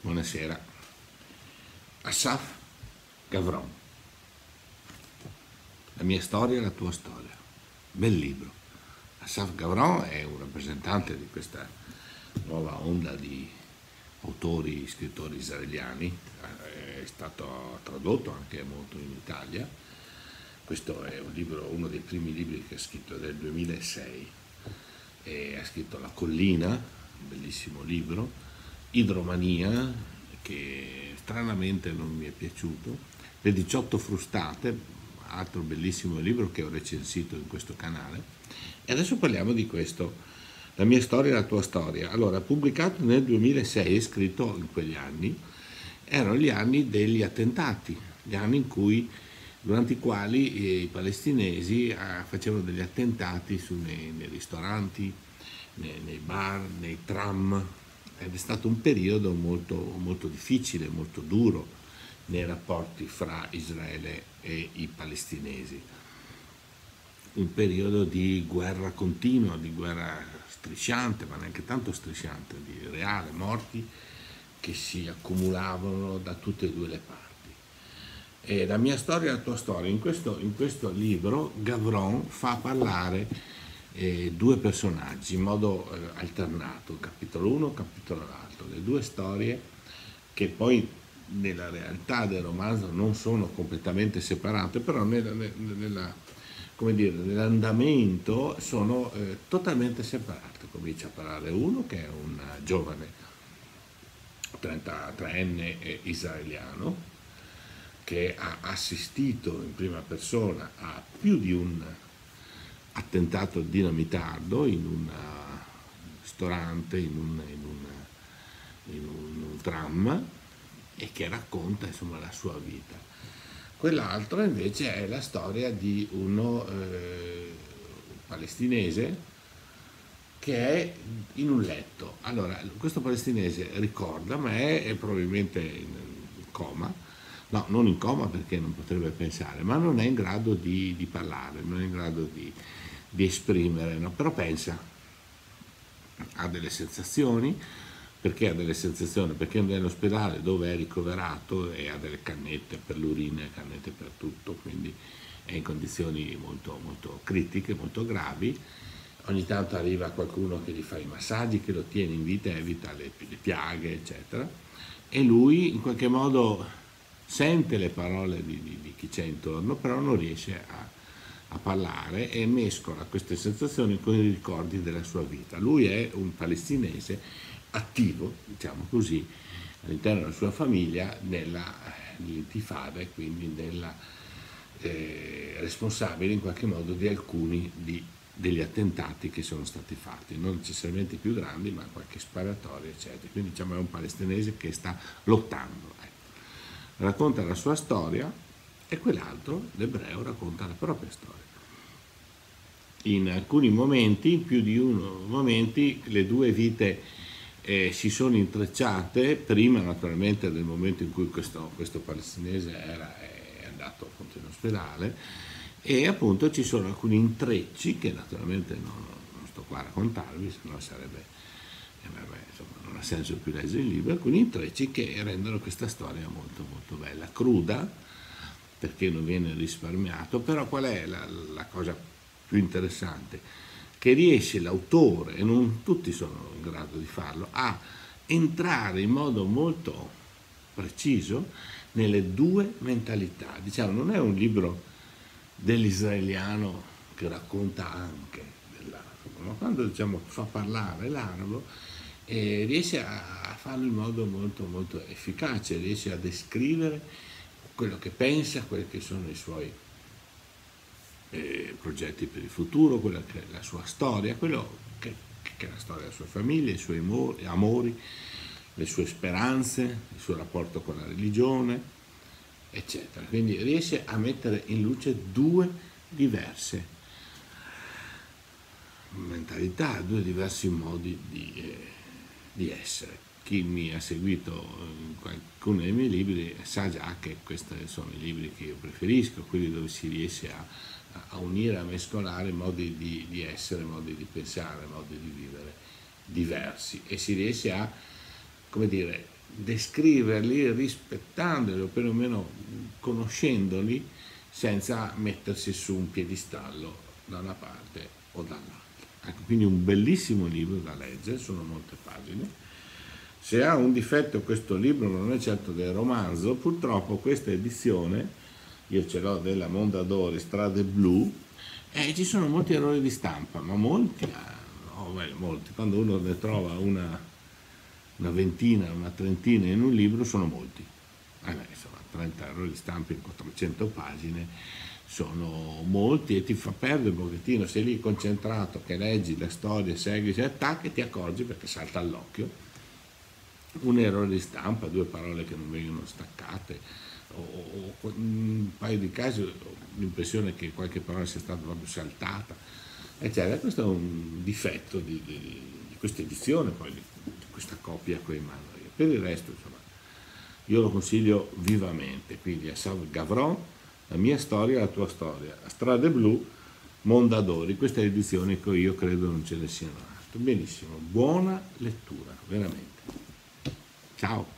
Buonasera. Asaf Gavron. La mia storia e la tua storia. Bel libro. Asaf Gavron è un rappresentante di questa nuova onda di autori, scrittori israeliani, è stato tradotto anche molto in Italia. Questo è un libro, uno dei primi libri che ha scritto del 2006. E ha scritto La collina, un bellissimo libro, Idromania, che stranamente non mi è piaciuto, Le 18 frustate, altro bellissimo libro che ho recensito in questo canale. E adesso parliamo di questo, La mia storia e la tua storia. Allora, pubblicato nel 2006, scritto in quegli anni, erano gli anni degli attentati, gli anni in cui, durante i quali eh, i palestinesi eh, facevano degli attentati nei, nei, ristoranti, nei, nei, bar, nei tram, ed è stato un periodo molto, molto difficile, molto duro nei rapporti fra Israele e i palestinesi. Un periodo di guerra continua, di guerra strisciante, ma neanche tanto strisciante, di reale, morti che si accumulavano da tutte e due le parti. E la mia storia e la tua storia, in questo, in questo libro Gavron fa parlare eh, due personaggi in modo eh, alternato, capitolo 1, capitolo l'altro, le due storie che poi nella realtà del romanzo non sono completamente separate, però nell'andamento sono eh, totalmente separate. Comincia a parlare uno che è un giovane 33enne israeliano che ha assistito in prima persona a più di un attentato dinamitardo in un ristorante, in un, in un, in un tram e che racconta insomma, la sua vita. Quell'altro invece è la storia di uno eh, palestinese che è in un letto. Allora, questo palestinese ricorda, ma è, è probabilmente in coma, no, non in coma perché non potrebbe pensare, ma non è in grado di, di parlare, non è in grado di, di esprimere, no? però pensa, ha delle sensazioni, perché ha delle sensazioni? Perché nell'ospedale dove è ricoverato e ha delle cannette per l'urina e cannette per tutto, quindi è in condizioni molto, molto critiche, molto gravi. Ogni tanto arriva qualcuno che gli fa i massaggi, che lo tiene in vita, evita le, le piaghe, eccetera. E lui in qualche modo sente le parole di, di, di chi c'è intorno, però non riesce a, a parlare e mescola queste sensazioni con i ricordi della sua vita. Lui è un palestinese attivo, diciamo così, all'interno della sua famiglia nell'intifada e quindi nella, eh, responsabile in qualche modo di alcuni di, degli attentati che sono stati fatti, non necessariamente i più grandi, ma qualche sparatoria, eccetera. Quindi diciamo è un palestinese che sta lottando. Ecco. Racconta la sua storia e quell'altro, l'ebreo, racconta la propria storia. In alcuni momenti, in più di uno momenti, le due vite eh, si sono intrecciate. Prima naturalmente del momento in cui questo, questo palestinese era, è andato appunto in ospedale. E appunto ci sono alcuni intrecci che naturalmente non, non sto qua a raccontarvi, se no sarebbe, eh, vabbè, insomma, non ha senso più leggere il libro, alcuni intrecci che rendono questa storia molto molto bella, cruda, perché non viene risparmiato, però qual è la, la cosa più interessante? che riesce l'autore, e non tutti sono in grado di farlo, a entrare in modo molto preciso nelle due mentalità. Diciamo, non è un libro dell'israeliano che racconta anche dell'arabo, ma quando diciamo, fa parlare l'arabo eh, riesce a farlo in modo molto, molto efficace, riesce a descrivere quello che pensa, quelli che sono i suoi eh, progetti per il futuro, quella che è la sua storia, quello che, che, è la storia della sua famiglia, i suoi amori, le sue speranze, il suo rapporto con la religione, eccetera. Quindi riesce a mettere in luce due diverse mentalità, due diversi modi di, eh, di essere. Chi mi ha seguito in qualcuno dei miei libri sa già che questi sono i libri che io preferisco, quelli dove si riesce a a unire, a mescolare modi di, di, essere, modi di pensare, modi di vivere diversi e si riesce a, come dire, descriverli rispettandoli o perlomeno conoscendoli senza mettersi su un piedistallo da una parte o dall'altra. Ecco, quindi un bellissimo libro da leggere, sono molte pagine. Se ha un difetto questo libro non è certo del romanzo, purtroppo questa edizione, io ce l'ho della Mondadori Strade Blu, e ci sono molti errori di stampa, ma molti, oh, molti. quando uno ne trova una, una, ventina, una trentina in un libro sono molti. Eh beh, insomma, 30 errori di stampa in 400 pagine sono molti e ti fa perdere un pochettino, sei lì concentrato che leggi la storia, segui, e tac e ti accorgi perché salta all'occhio un errore di stampa, due parole che non vengono staccate, o, o un paio di casi ho l'impressione che qualche parola sia stata proprio saltata, eccetera. Questo è un difetto di, di, di questa edizione, poi di, di questa coppia con i manuali. Per il resto, insomma, io lo consiglio vivamente, quindi a Salve Gavron, la mia storia, la tua storia, a Strade Blu, Mondadori, questa è l'edizione che io credo non ce ne siano altre. Benissimo, buona lettura, veramente. Chao.